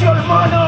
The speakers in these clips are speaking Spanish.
Your hermano.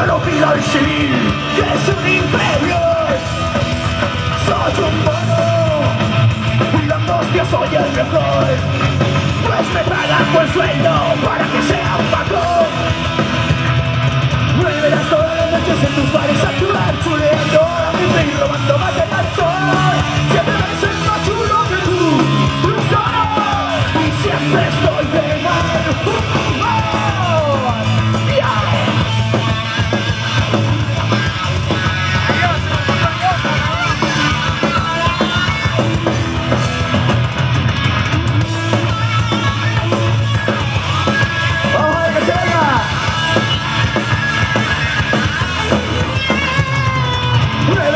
Yo no pido el civil, que es un imperio. Soy un mono, dando hostias soy el mejor. Pues me pagan buen sueldo para que sea un paco Me verás todas las noches en tus bares actuar chuleando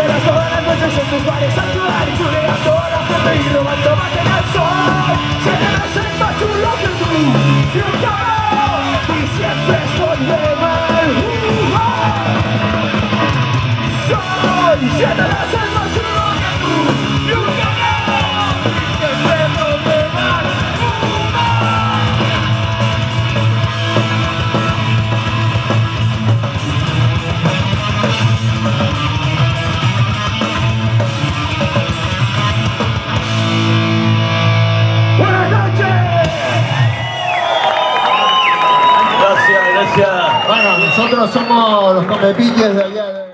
Pero solo la noche son tus bares, a una hora, te he ido a Bueno, nosotros somos los comepiches de allá de...